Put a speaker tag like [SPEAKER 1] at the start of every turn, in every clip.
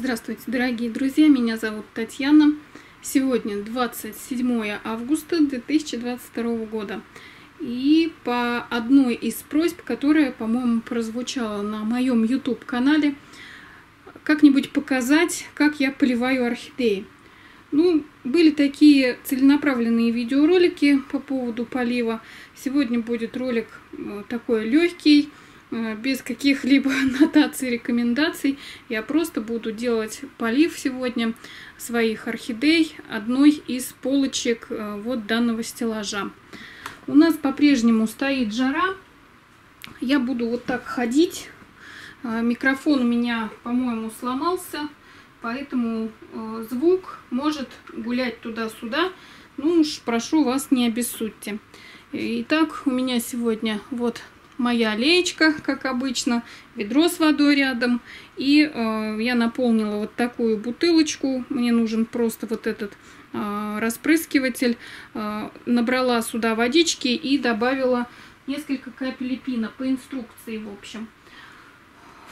[SPEAKER 1] Здравствуйте, дорогие друзья, меня зовут Татьяна. Сегодня 27 августа 2022 года. И по одной из просьб, которая, по-моему, прозвучала на моем YouTube-канале, как-нибудь показать, как я поливаю орхидеи. Ну, были такие целенаправленные видеоролики по поводу полива. Сегодня будет ролик э, такой легкий, без каких-либо аннотаций, рекомендаций. Я просто буду делать полив сегодня своих орхидей одной из полочек э, вот данного стеллажа. У нас по-прежнему стоит жара. Я буду вот так ходить. Э, микрофон у меня, по-моему, сломался, поэтому звук может гулять туда-сюда. Ну уж прошу вас, не обессудьте. Итак, у меня сегодня вот моя леечка, как обычно, ведро с водой рядом. И э, я наполнила вот такую бутылочку. Мне нужен просто вот этот э, распрыскиватель. Э, набрала сюда водички и добавила несколько капель пина по инструкции, в общем.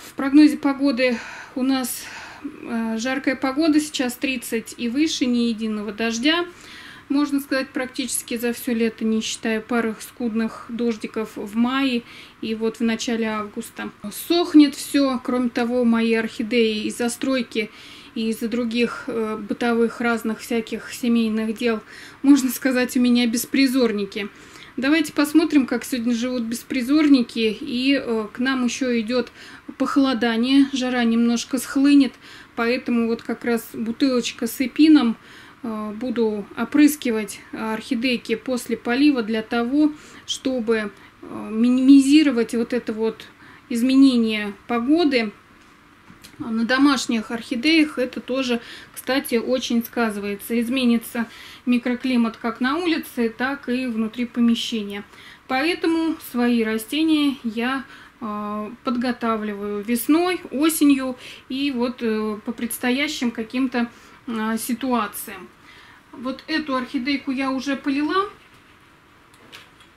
[SPEAKER 1] В прогнозе погоды у нас э, жаркая погода, сейчас 30 и выше, ни единого дождя можно сказать, практически за все лето, не считая пары скудных дождиков в мае и вот в начале августа. Сохнет все, кроме того, мои орхидеи из-за стройки и из-за других э, бытовых разных всяких семейных дел, можно сказать, у меня беспризорники. Давайте посмотрим, как сегодня живут беспризорники. И э, к нам еще идет похолодание, жара немножко схлынет, поэтому вот как раз бутылочка с эпином – буду опрыскивать орхидейки после полива для того, чтобы э, минимизировать вот это вот изменение погоды. На домашних орхидеях это тоже, кстати, очень сказывается. Изменится микроклимат как на улице, так и внутри помещения. Поэтому свои растения я э, подготавливаю весной, осенью и вот по предстоящим каким-то ситуациям. Вот эту орхидейку я уже полила.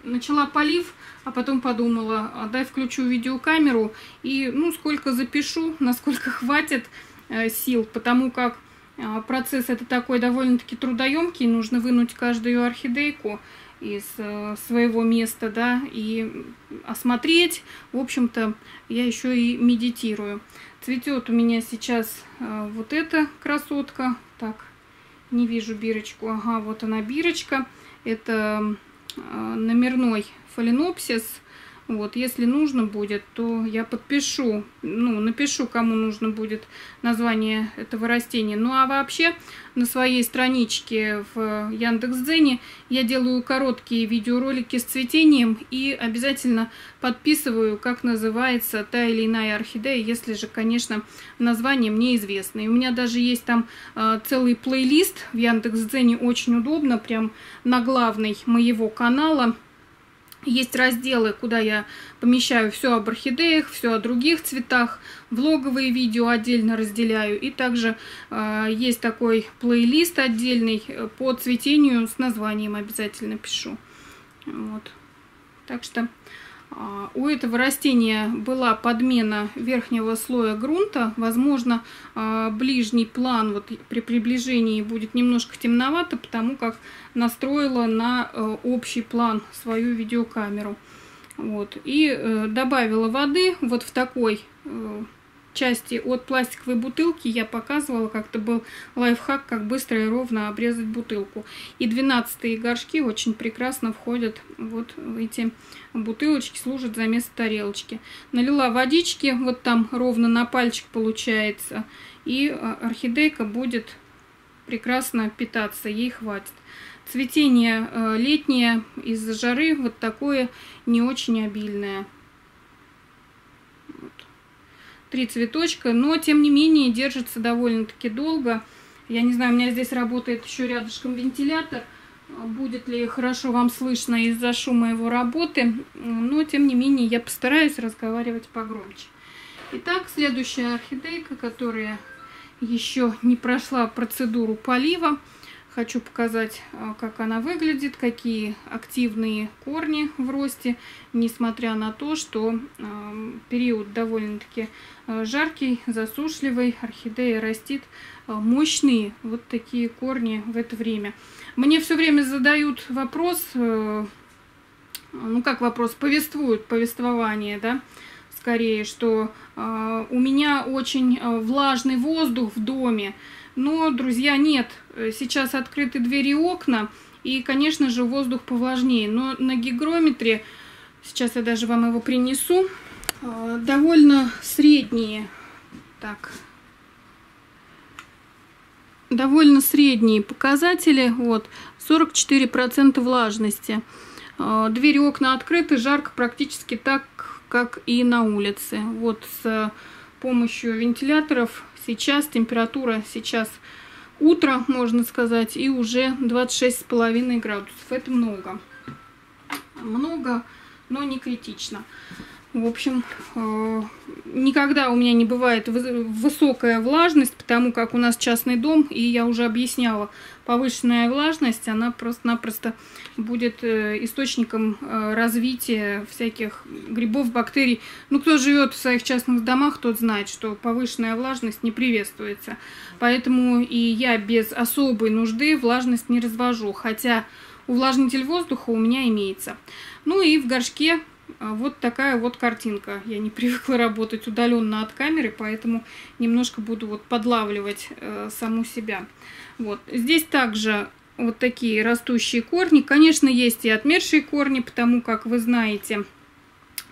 [SPEAKER 1] Начала полив, а потом подумала, а дай включу видеокамеру и ну сколько запишу, насколько хватит э, сил, потому как э, процесс это такой довольно-таки трудоемкий, нужно вынуть каждую орхидейку из э, своего места, да, и осмотреть. В общем-то, я еще и медитирую. Цветет у меня сейчас э, вот эта красотка. Так, не вижу бирочку. Ага, вот она бирочка. Это э, номерной фаленопсис. Вот, если нужно будет, то я подпишу, ну, напишу, кому нужно будет название этого растения. Ну, а вообще на своей страничке в Яндекс.Дзене я делаю короткие видеоролики с цветением и обязательно подписываю, как называется та или иная орхидея, если же, конечно, название мне известно. И у меня даже есть там э, целый плейлист в Яндекс.Дзене, очень удобно, прям на главной моего канала – есть разделы, куда я помещаю все об орхидеях, все о других цветах, влоговые видео отдельно разделяю. И также э, есть такой плейлист отдельный э, по цветению с названием обязательно пишу. Вот. Так что у этого растения была подмена верхнего слоя грунта. Возможно, а, ближний план вот при приближении будет немножко темновато, потому как настроила на э, общий план свою видеокамеру. Вот. И э, добавила воды вот в такой э, части от пластиковой бутылки я показывала, как это был лайфхак, как быстро и ровно обрезать бутылку. И 12 горшки очень прекрасно входят вот в эти бутылочки, служат за место тарелочки. Налила водички, вот там ровно на пальчик получается, и а, орхидейка будет прекрасно питаться, ей хватит. Цветение э, летнее из-за жары вот такое не очень обильное три цветочка, но тем не менее держится довольно-таки долго. Я не знаю, у меня здесь работает еще рядышком вентилятор. Будет ли хорошо вам слышно из-за шума его работы, но тем не менее я постараюсь разговаривать погромче. Итак, следующая орхидейка, которая еще не прошла процедуру полива, хочу показать, а, как она выглядит, какие активные корни в росте, несмотря на то, что период довольно-таки жаркий, засушливый, орхидея растит мощные вот такие корни в это время. Мне все время задают вопрос, э, ну как вопрос, повествуют, повествование, да, скорее, что э, у меня очень э, влажный воздух в доме, но, друзья, нет, сейчас открыты двери и окна, и, конечно же, воздух повлажнее, но на гигрометре, сейчас я даже вам его принесу, э, довольно средние, так, довольно средние показатели, вот, 44% влажности. А, двери окна открыты, жарко практически так, как и на улице. Вот с помощью вентиляторов сейчас температура, сейчас утро, можно сказать, и уже 26,5 градусов. Это много. Много, но не критично. В общем, э, никогда у меня не бывает высокая влажность, потому как у нас частный дом, и я уже объясняла, повышенная влажность, она просто-напросто будет э, источником э, развития всяких грибов, бактерий. Ну, кто живет в своих частных домах, тот знает, что повышенная влажность не приветствуется. Поэтому и я без особой нужды влажность не развожу, хотя увлажнитель воздуха у меня имеется. Ну и в горшке вот такая вот картинка. Я не привыкла работать удаленно от камеры, поэтому немножко буду вот подлавливать э, саму себя. Вот. Здесь также вот такие растущие корни. Конечно, есть и отмершие корни, потому как вы знаете,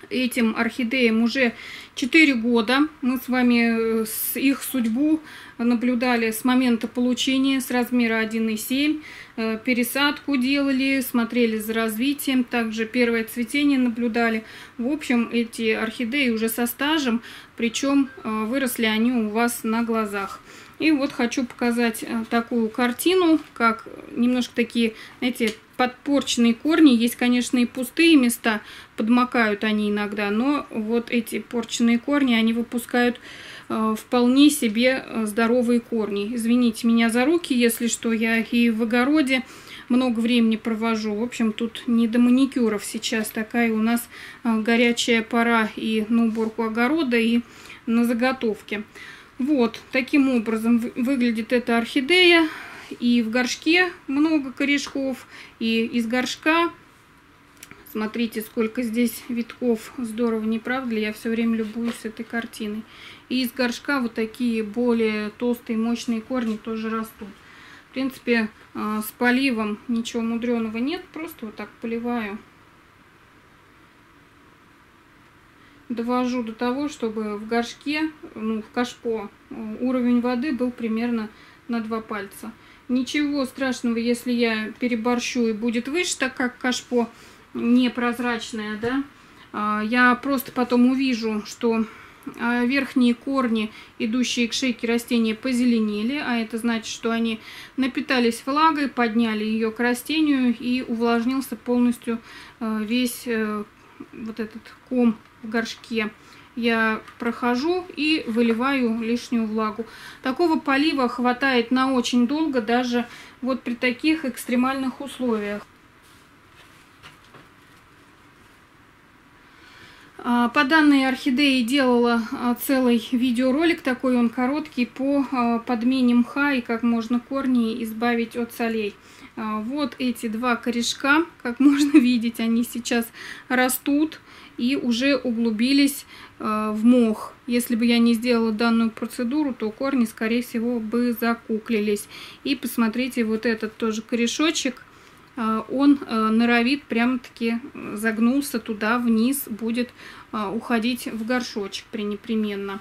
[SPEAKER 1] этим орхидеям уже 4 года. Мы с вами э, с их судьбу наблюдали с момента получения с размера 1,7. Э, пересадку делали, смотрели за развитием. Также первое цветение наблюдали. В общем, эти орхидеи уже со стажем, причем э, выросли они у вас на глазах. И вот хочу показать такую картину, как немножко такие, знаете, подпорченные корни. Есть, конечно, и пустые места, подмокают они иногда, но вот эти порченные корни, они выпускают э, вполне себе э, здоровые корни. Извините меня за руки, если что, я и в огороде много времени провожу. В общем, тут не до маникюров сейчас такая у нас э, горячая пора и на уборку огорода, и на заготовке. Вот, таким образом выглядит эта орхидея и в горшке много корешков, и из горшка. Смотрите, сколько здесь витков. Здорово, не правда ли? Я все время любуюсь этой картиной. И из горшка вот такие более толстые, мощные корни тоже растут. В принципе, а, с поливом ничего мудреного нет. Просто вот так поливаю. Довожу до того, чтобы в горшке, ну, в кашпо, э, уровень воды был примерно на два пальца. Ничего страшного, если я переборщу и будет выше, так как кашпо непрозрачное, да. А, я просто потом увижу, что а, верхние корни, идущие к шейке растения, позеленели, а это значит, что они напитались влагой, подняли ее к растению и увлажнился полностью а, весь э, вот этот ком в горшке я прохожу и выливаю лишнюю влагу. Такого полива хватает на очень долго, даже вот при таких экстремальных условиях. По данной орхидеи делала а, целый видеоролик, такой он короткий, по а, подмене мха и как можно корни избавить от солей. Вот эти два корешка, как можно видеть, они сейчас растут и уже углубились в мох. Если бы я не сделала данную процедуру, то корни, скорее всего, бы закуклились. И посмотрите, вот этот тоже корешочек, он э, норовит, прям-таки загнулся туда вниз, будет уходить в горшочек пренепременно.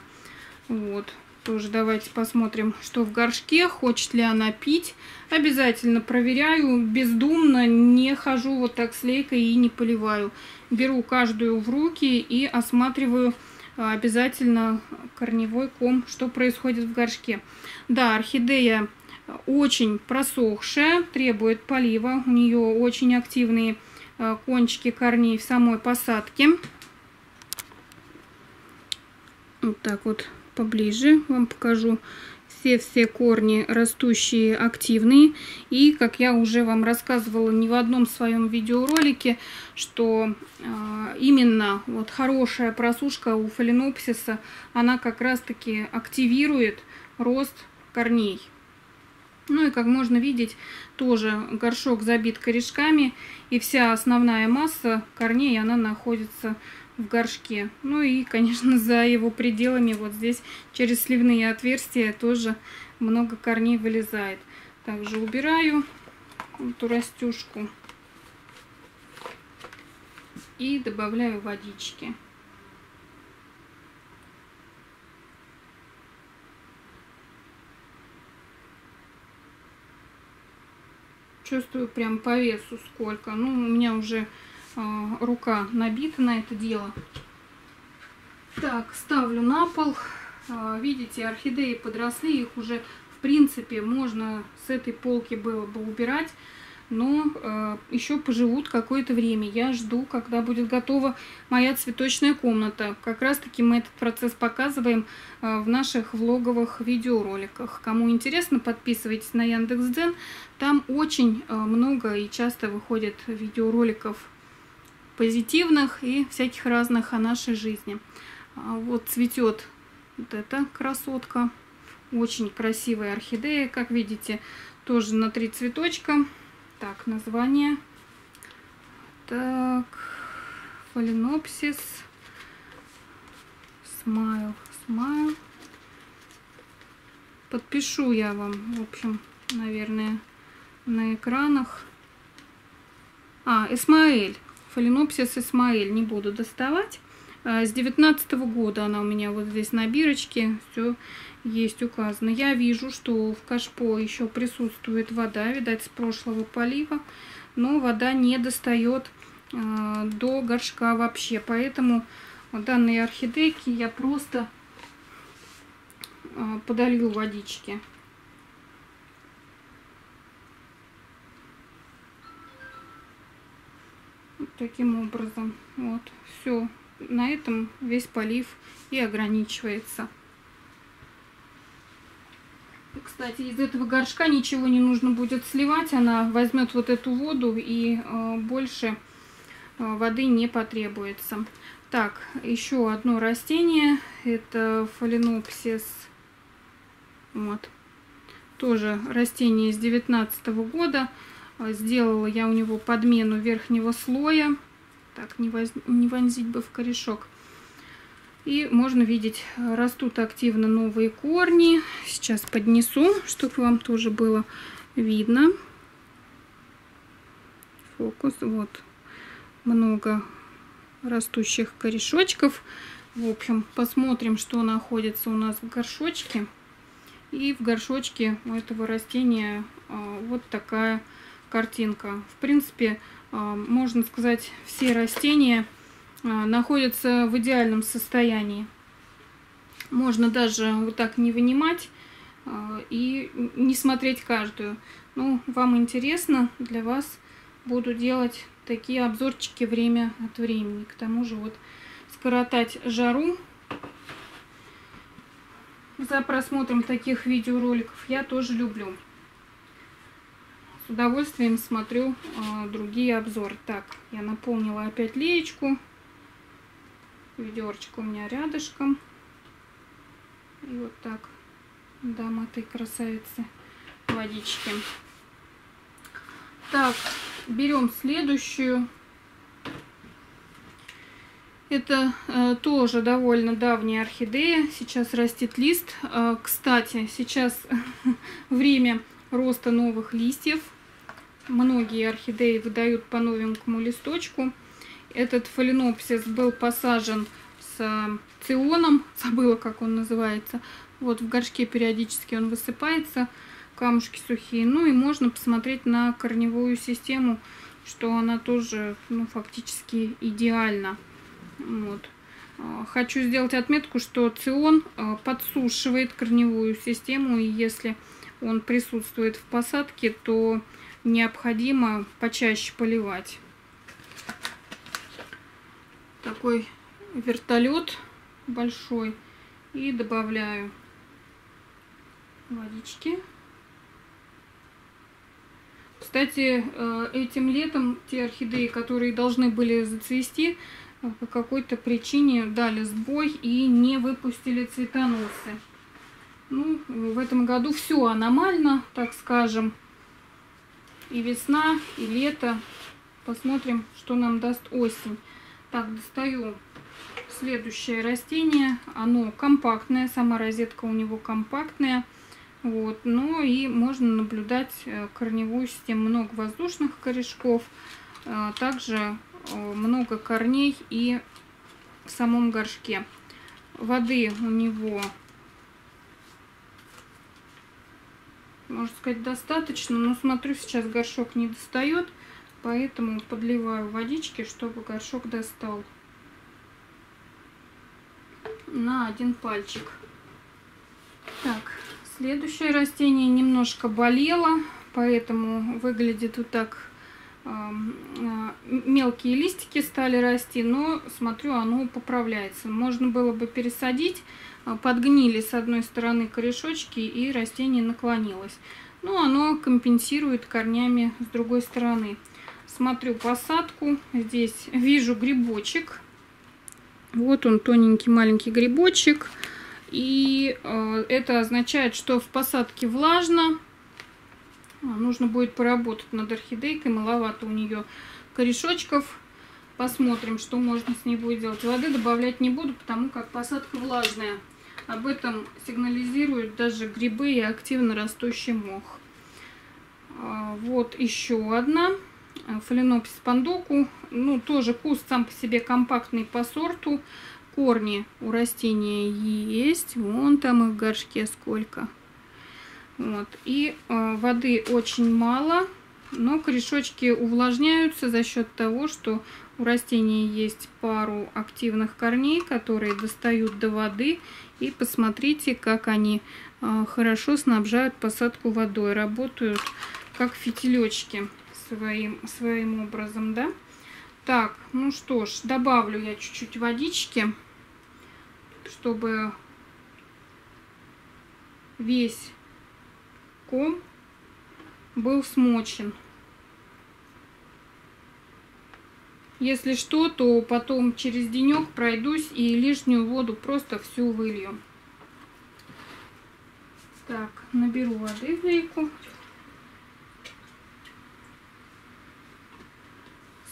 [SPEAKER 1] Вот. Тоже давайте посмотрим, что в горшке, хочет ли она пить. Обязательно проверяю, бездумно не хожу вот так с лейкой и не поливаю. Беру каждую в руки и осматриваю а, обязательно корневой ком, что происходит в горшке. Да, орхидея очень просохшая, требует полива. У нее очень активные а, кончики корней в самой посадке. Вот так вот поближе вам покажу все-все корни растущие активные. И, как я уже вам рассказывала не в одном своем видеоролике, что э, именно вот хорошая просушка у фаленопсиса, она как раз-таки активирует рост корней. Ну и как можно видеть, тоже горшок забит корешками, и вся основная масса корней, она находится в горшке. Ну и, конечно, за его пределами, вот здесь через сливные отверстия тоже много корней вылезает. Также убираю эту растюшку и добавляю водички. Чувствую прям по весу сколько. Ну, у меня уже э, рука набита на это дело. Так, ставлю на пол. Э, видите, орхидеи подросли, их уже в принципе можно с этой полки было бы убирать но э, еще поживут какое-то время. Я жду, когда будет готова моя цветочная комната. Как раз таки мы этот процесс показываем э, в наших влоговых видеороликах. Кому интересно, подписывайтесь на Яндекс.Дзен. Там очень э, много и часто выходит видеороликов позитивных и всяких разных о нашей жизни. А вот цветет вот эта красотка. Очень красивая орхидея, как видите, тоже на три цветочка. Так, название. Так, фаленопсис. Смайл, смайл. Подпишу я вам, в общем, наверное, на экранах. А, Исмаэль. Фаленопсис Исмаэль. Не буду доставать. А, с 19 -го года она у меня вот здесь на бирочке. Все есть указано. Я вижу, что в кашпо еще присутствует вода, видать, с прошлого полива, но вода не достает э, до горшка вообще. Поэтому данные орхидейки я просто э, подолью водички. Таким образом. Вот, все. На этом весь полив и ограничивается. Кстати, из этого горшка ничего не нужно будет сливать. Она возьмет вот эту воду и э, больше э, воды не потребуется. Так, еще одно растение. Это фаленопсис. Вот. Тоже растение с 19 года. Сделала я у него подмену верхнего слоя. Так, не, воз... не вонзить бы в корешок. И можно видеть, растут активно новые корни. Сейчас поднесу, чтобы вам тоже было видно. Фокус. Вот. Много растущих корешочков. В общем, посмотрим, что находится у нас в горшочке. И в горшочке у этого растения а, вот такая картинка. В принципе, можно сказать, все растения а, находятся в идеальном состоянии. Можно даже вот так не вынимать а, и не смотреть каждую. Ну, вам интересно, для вас буду делать такие обзорчики время от времени. К тому же вот скоротать жару за просмотром таких видеороликов я тоже люблю. С удовольствием смотрю э, другие обзоры. Так, я наполнила опять леечку. Ведерочка у меня рядышком. И вот так дам этой красавице водички. Так, берем следующую. Это э, тоже довольно давняя орхидея. Сейчас растет лист. Э, кстати, сейчас время роста новых листьев. Многие орхидеи выдают по новенькому листочку. Этот фаленопсис был посажен с ционом, забыла, как он называется. Вот в горшке периодически он высыпается, камушки сухие. Ну и можно посмотреть на корневую систему, что она тоже ну, фактически идеальна. Вот. А, хочу сделать отметку, что цион э, подсушивает корневую систему, и если он присутствует в посадке, то необходимо почаще поливать такой вертолет большой и добавляю водички. Кстати, э, этим летом те орхидеи, которые должны были зацвести, э, по какой-то причине дали сбой и не выпустили цветоносы. Ну, в этом году все аномально, так скажем. И весна, и лето. Посмотрим, что нам даст осень. Так, достаю следующее растение. Оно компактное, сама розетка у него компактная. Вот. Ну и можно наблюдать э, корневую систему. Много воздушных корешков, э, также э, много корней и в самом горшке. Воды у него, можно сказать, достаточно, но смотрю, сейчас горшок не достает. Поэтому подливаю водички, чтобы горшок достал на один пальчик. Так, следующее растение немножко болело, поэтому выглядит вот так. А, мелкие листики стали расти, но смотрю, оно поправляется. Можно было бы пересадить, а, подгнили с одной стороны корешочки и растение наклонилось. Но оно компенсирует корнями с другой стороны. Смотрю посадку. Здесь вижу грибочек. Вот он, тоненький маленький грибочек. И э, это означает, что в посадке влажно. Нужно будет поработать над орхидейкой. Маловато у нее корешочков. Посмотрим, что можно с ней будет делать. Воды добавлять не буду, потому как посадка влажная. Об этом сигнализируют даже грибы и активно растущий мох. А, вот еще одна. Фаленопсис пандоку. Ну, тоже куст сам по себе компактный по сорту. Корни у растения есть. Вон там их в горшке сколько. Вот. И э, воды очень мало, но корешочки увлажняются за счет того, что у растения есть пару активных корней, которые достают до воды. И посмотрите, как они э, хорошо снабжают посадку водой. Работают как фитилечки своим, своим образом, да. Так, ну что ж, добавлю я чуть-чуть водички, чтобы весь ком был смочен. Если что, то потом через денек пройдусь и лишнюю воду просто всю вылью. Так, наберу воды в лейку.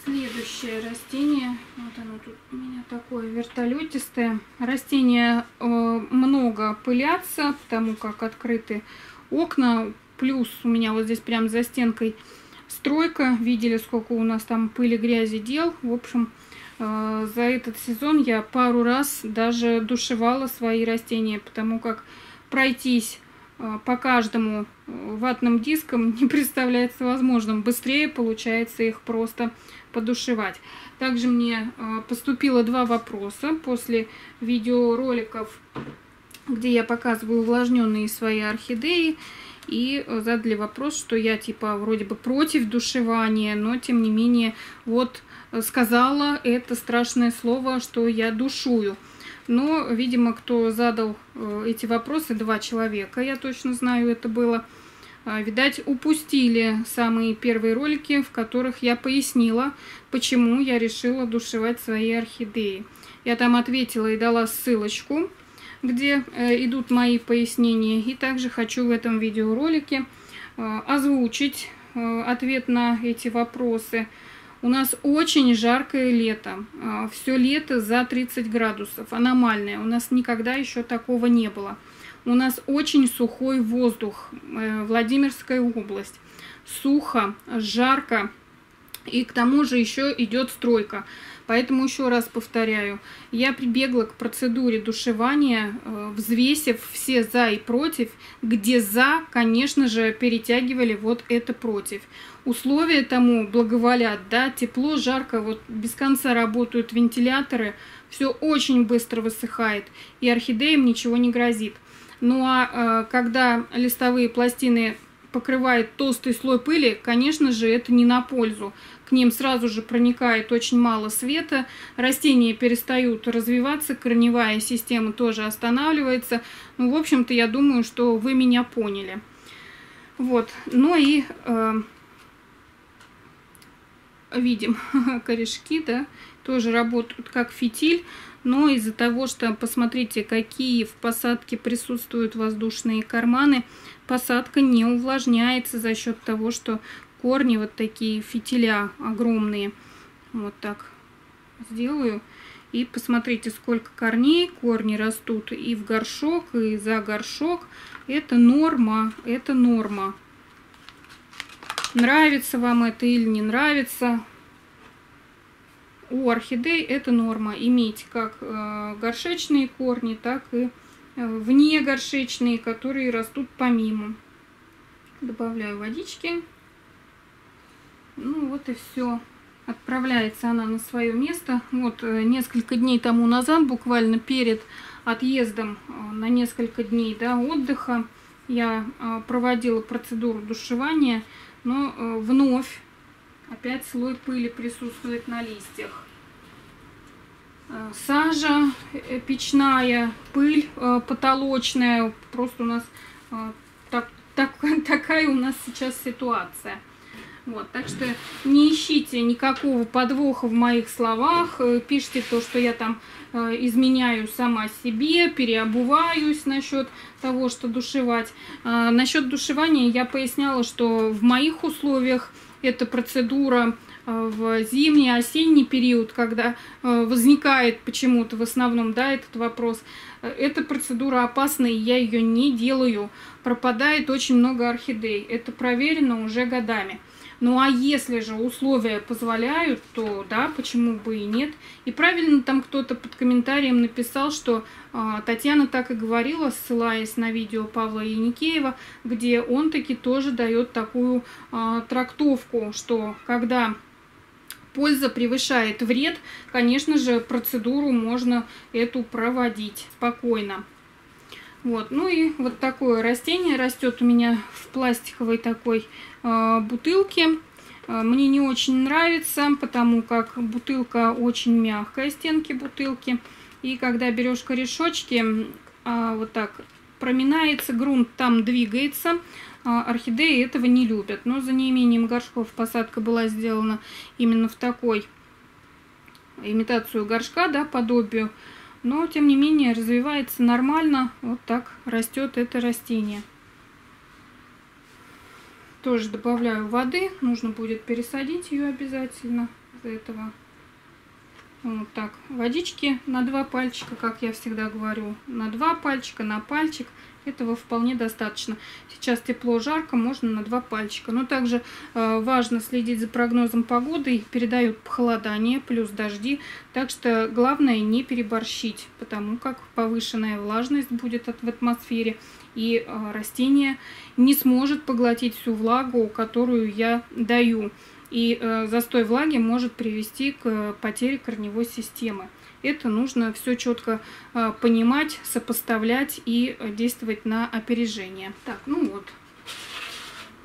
[SPEAKER 1] Следующее растение, вот оно тут у меня такое вертолетистое. Растения э, много пылятся, потому как открыты окна. Плюс у меня вот здесь прям за стенкой стройка. Видели, сколько у нас там пыли, грязи дел. В общем, э, за этот сезон я пару раз даже душевала свои растения, потому как пройтись э, по каждому э, ватным дискам не представляется возможным. Быстрее получается их просто подушевать. Также мне поступило два вопроса после видеороликов, где я показываю увлажненные свои орхидеи. И задали вопрос, что я типа вроде бы против душевания, но тем не менее вот сказала это страшное слово, что я душую. Но, видимо, кто задал э, эти вопросы, два человека, я точно знаю, это было – а, видать, упустили самые первые ролики, в которых я пояснила, почему я решила душевать свои орхидеи. Я там ответила и дала ссылочку, где э, идут мои пояснения. И также хочу в этом видеоролике э, озвучить э, ответ на эти вопросы. У нас очень жаркое лето. Все лето за 30 градусов. Аномальное. У нас никогда еще такого не было. У нас очень сухой воздух, Владимирская область. Сухо, жарко, и к тому же еще идет стройка. Поэтому еще раз повторяю, я прибегла к процедуре душевания, э, взвесив все за и против, где за, конечно же, перетягивали вот это против. Условия тому благоволят, да, тепло, жарко, вот без конца работают вентиляторы, все очень быстро высыхает, и орхидеям ничего не грозит. Ну а э, когда листовые пластины покрывает толстый слой пыли, конечно же, это не на пользу. К ним сразу же проникает очень мало света, растения перестают развиваться, корневая система тоже останавливается. Ну, в общем-то, я думаю, что вы меня поняли. Вот, ну и э, видим корешки, да, тоже работают как фитиль, но из-за того, что посмотрите, какие в посадке присутствуют воздушные карманы, посадка не увлажняется за счет того, что корни вот такие фитиля огромные. Вот так сделаю. И посмотрите, сколько корней. Корни растут и в горшок, и за горшок. Это норма, это норма. Нравится вам это или не нравится, у орхидей это норма иметь как э, горшечные корни, так и э, вне горшечные, которые растут помимо. Добавляю водички. Ну вот и все. Отправляется она на свое место. Вот э, несколько дней тому назад, буквально перед отъездом на несколько дней да, отдыха, я проводила процедуру душевания, но вновь Опять слой пыли присутствует на листьях. Э, сажа э, печная, пыль э, потолочная. Просто у нас так, так, такая у нас сейчас ситуация. Вот, так что не ищите никакого подвоха в моих словах, пишите то, что я там изменяю сама себе, переобуваюсь насчет того, что душевать. Насчет душевания я поясняла, что в моих условиях эта процедура э, в зимний, осенний период, когда э, возникает почему-то в основном да, этот вопрос. Э, эта процедура опасна, и я ее не делаю. Пропадает очень много орхидей. Это проверено уже годами. Ну а если же условия позволяют, то да, почему бы и нет. И правильно там кто-то под комментарием написал, что э, Татьяна так и говорила, ссылаясь на видео Павла Яникеева, где он таки тоже дает такую э, трактовку, что когда польза превышает вред, конечно же, процедуру можно эту проводить спокойно. Вот, ну и вот такое растение растет у меня в пластиковой такой э, бутылке. Э, мне не очень нравится, потому как бутылка очень мягкая, стенки бутылки. И когда берешь корешочки, э, вот так проминается, грунт там двигается. Орхидеи этого не любят. Но за неимением горшков посадка была сделана именно в такой имитацию горшка, да, подобию но тем не менее развивается нормально. Вот так растет это растение. Тоже добавляю воды. Нужно будет пересадить ее обязательно из этого. Вот так. Водички на два пальчика, как я всегда говорю. На два пальчика, на пальчик. Этого вполне достаточно. Сейчас тепло, жарко, можно на два пальчика. Но также э, важно следить за прогнозом погоды. Передают похолодание, плюс дожди. Так что главное не переборщить, потому как повышенная влажность будет в атмосфере. И э, растение не сможет поглотить всю влагу, которую я даю. И э, застой влаги может привести к потере корневой системы. Это нужно все четко э, понимать, сопоставлять и действовать на опережение. Так, ну вот,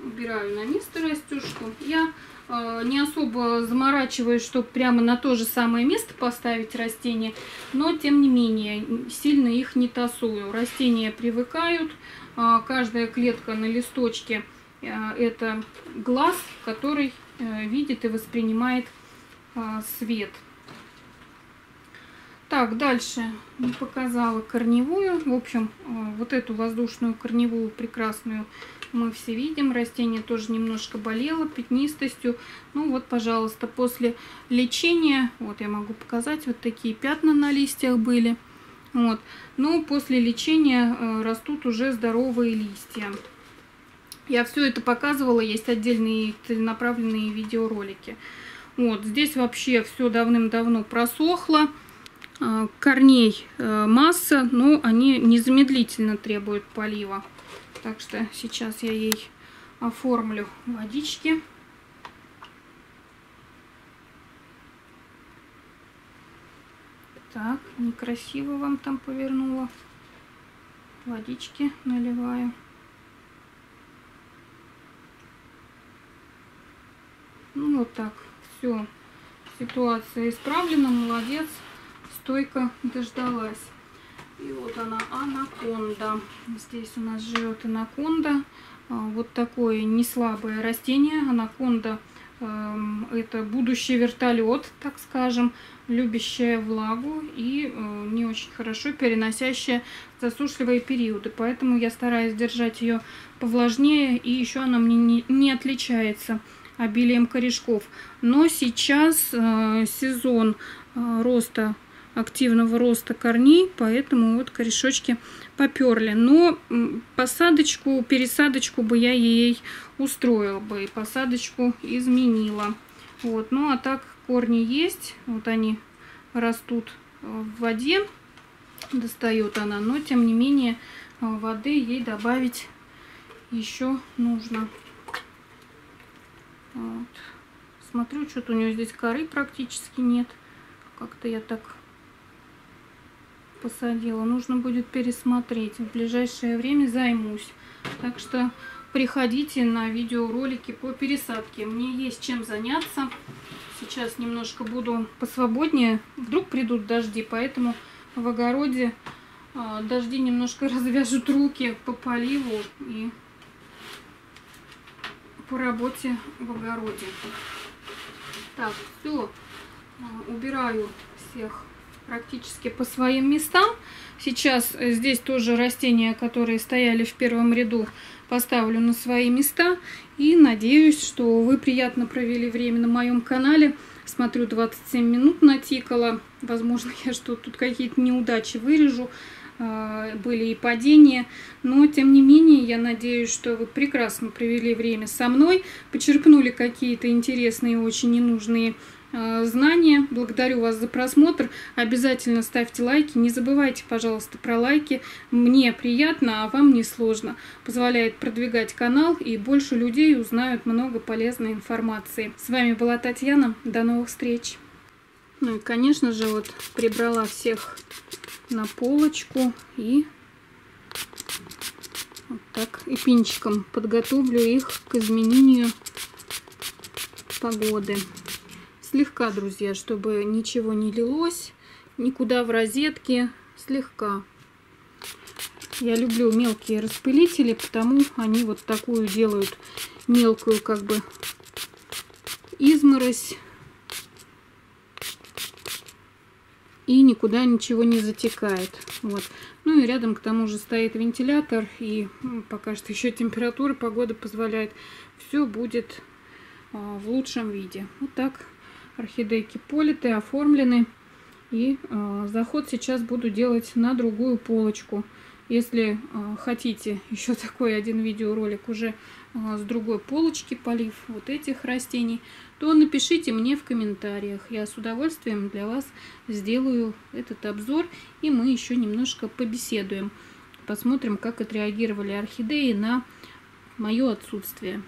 [SPEAKER 1] убираю на место растюшку. Я э, не особо заморачиваюсь, чтобы прямо на то же самое место поставить растения, но тем не менее сильно их не тасую. Растения привыкают, каждая клетка на листочке это глаз, который Э, видит и воспринимает свет. Так, дальше показала корневую. В общем, э, вот эту воздушную корневую прекрасную мы все видим. Растение тоже немножко болело пятнистостью. Ну вот, пожалуйста, после лечения, вот я могу показать, вот такие пятна на листьях были. Вот. Но после лечения э, растут уже здоровые листья. Я все это показывала, есть отдельные целенаправленные видеоролики. Вот, здесь вообще все давным-давно просохло. Э, корней э, масса, но они незамедлительно требуют полива. Так что сейчас я ей оформлю водички. Так, некрасиво вам там повернула. Водички наливаю. Ну вот так, все, ситуация исправлена, молодец. Стойко дождалась. И вот она, анаконда. Здесь у нас живет анаконда. А, вот такое неслабое растение. Анаконда эм, это будущий вертолет, так скажем, любящая влагу и э, не очень хорошо переносящая засушливые периоды. Поэтому я стараюсь держать ее повлажнее, и еще она мне не, не отличается обилием корешков. Но сейчас э, сезон э, роста активного роста корней, поэтому вот корешочки поперли. Но посадочку, пересадочку бы я ей устроила бы, и посадочку изменила. Вот, ну а так корни есть, вот они растут в воде, достает она, но тем не менее воды ей добавить еще нужно. Вот. Смотрю, что-то у нее здесь коры практически нет. Как-то я так посадила. Нужно будет пересмотреть. В ближайшее время займусь. Так что приходите на видеоролики по пересадке. Мне есть чем заняться. Сейчас немножко буду посвободнее. Вдруг придут дожди, поэтому в огороде а, дожди немножко развяжут руки по поливу и по работе в огороде. Так, все. А, убираю всех практически по своим местам. Сейчас э, здесь тоже растения, которые стояли в первом ряду, поставлю на свои места. И надеюсь, что вы приятно провели время на моем канале. Смотрю, 27 минут натикало. Возможно, я что тут какие-то неудачи вырежу. А, были и падения. Но, тем не менее, я надеюсь, что вы прекрасно провели время со мной. Почерпнули какие-то интересные, очень ненужные знания. Благодарю вас за просмотр. Обязательно ставьте лайки. Не забывайте, пожалуйста, про лайки. Мне приятно, а вам не сложно. Позволяет продвигать канал и больше людей узнают много полезной информации. С вами была Татьяна. До новых встреч. Ну и, конечно же, вот прибрала всех на полочку и вот так и пинчиком подготовлю их к изменению погоды слегка, друзья, чтобы ничего не лилось никуда в розетке, слегка. Я люблю мелкие распылители, потому они вот такую делают мелкую как бы изморозь. И никуда ничего не затекает. Вот. Ну и рядом к тому же стоит вентилятор. И пока что еще температура, погода позволяет. Все будет а, в лучшем виде. Вот так орхидейки политы, оформлены. И э, заход сейчас буду делать на другую полочку. Если э, хотите еще такой один видеоролик уже э, с другой полочки, полив вот этих растений, то напишите мне в комментариях. Я с удовольствием для вас сделаю этот обзор. И мы еще немножко побеседуем. Посмотрим, как отреагировали орхидеи на мое отсутствие.